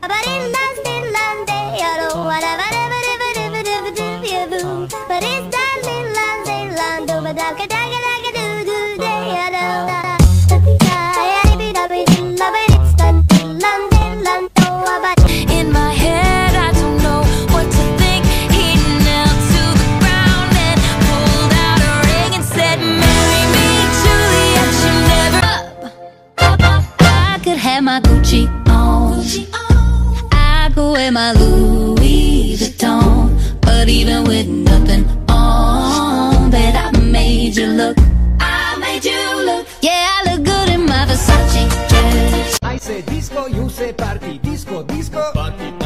But in London, London, I don't wanna made you look. I made you look. Yeah, I look good in my Versace dress. I say disco, you say party. Disco, disco, party.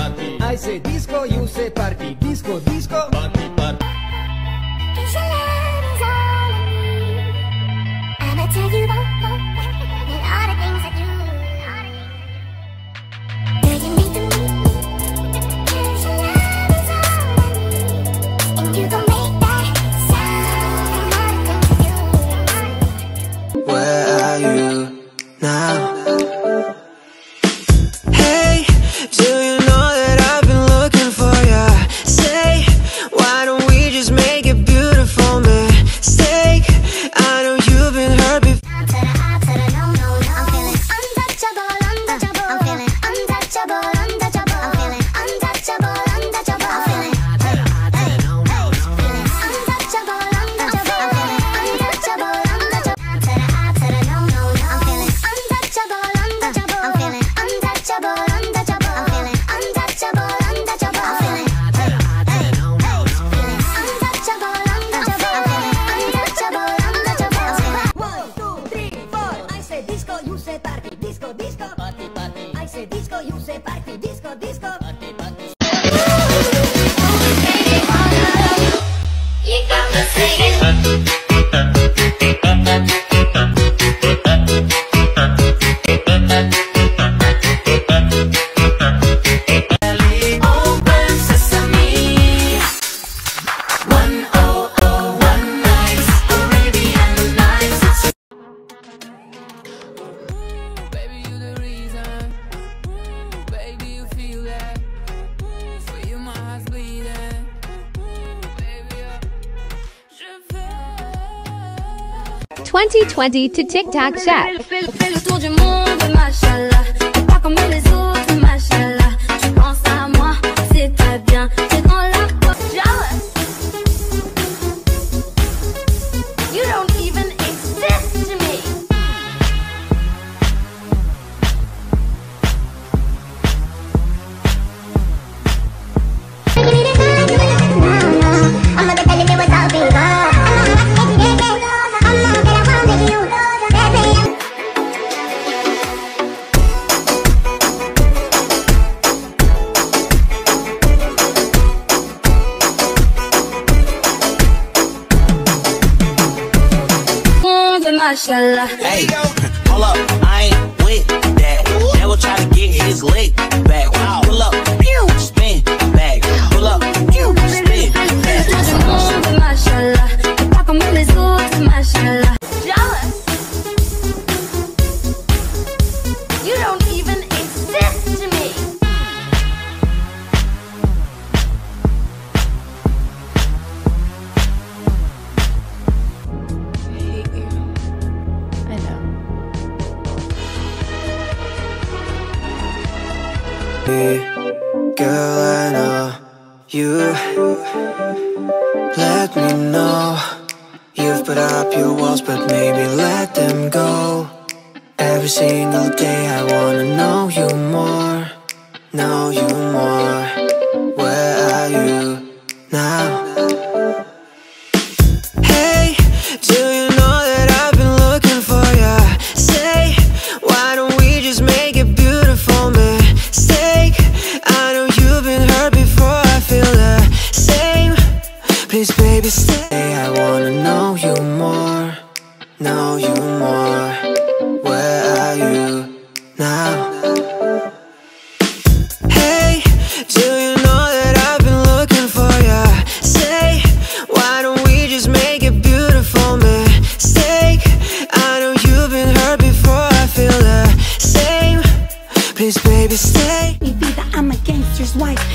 2020 to TikTok Chef. mashallah. Hey, pull up, I ain't with that. devil will try to get his leg back. Pull up, pew, spin back. Pull up, pew, spin back. Mashallah, the papa moon is good, mashallah. Me, Girl, I know you. Let me know You've put up your walls, but maybe let them go. Every single day I wanna know you more. Please, baby, stay. I wanna know you more, know you more. Where are you now? Hey, do you know that I've been looking for ya? Say, why don't we just make it beautiful mistake? I know you've been hurt before. I feel the same. Please, baby, stay. Me be that I'm a gangster's wife.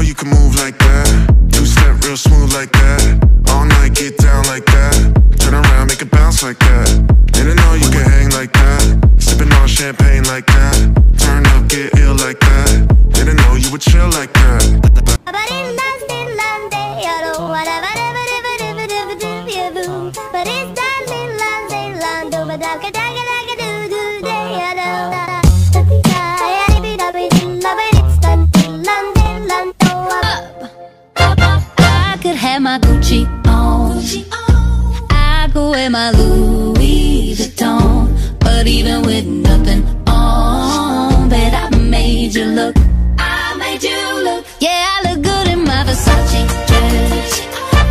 Know you can move like that. Two step real smooth like that. All night get down like that. Turn around, make it bounce like that. Didn't know you could hang like that. Sipping on champagne like that. Turn up, get ill like that. Didn't know you would chill like that. Louis Vuitton. But even with nothing on, bet I made you look. I made you look. Yeah, I look good in my Versace dress.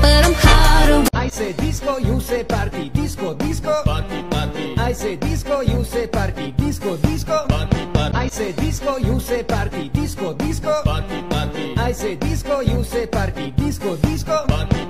But I'm harder. I say disco, you say party, disco, disco, party, party. I say disco, you say party, disco, disco, party, party. I say disco, you say party, disco, disco, party, party. I say disco, you say party, disco, disco, party, party.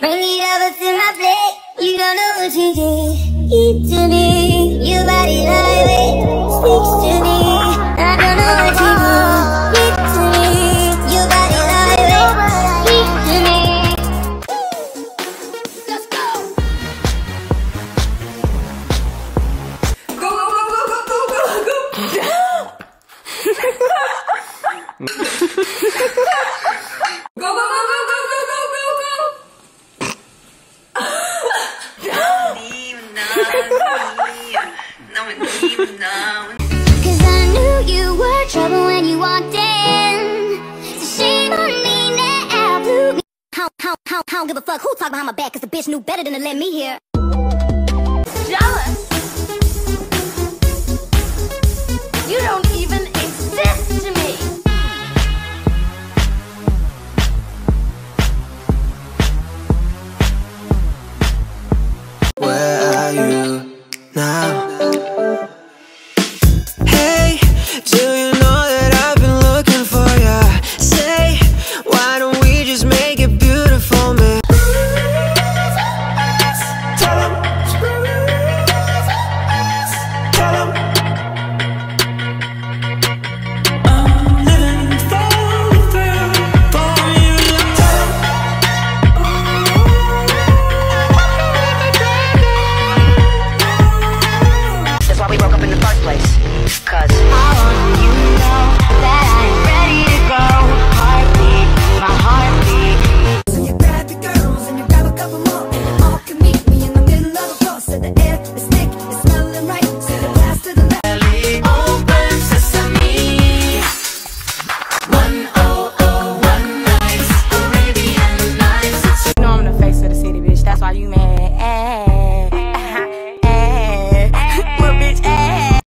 Bring it over to my plate. You don't know what you did. Eat to me. Your body lightweight speaks to me. Cause I knew you were trouble when you walked in. So shame on me now, me. How, how, how, how, give a fuck who talk behind my back? Cause the bitch knew better than to let me hear. Jealous? You don't